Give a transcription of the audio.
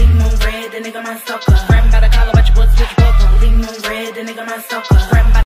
Lean on red, the nigga my sucker. Rapping by a collar, watch your boy switch buckle. Lean on red, the nigga my sucker.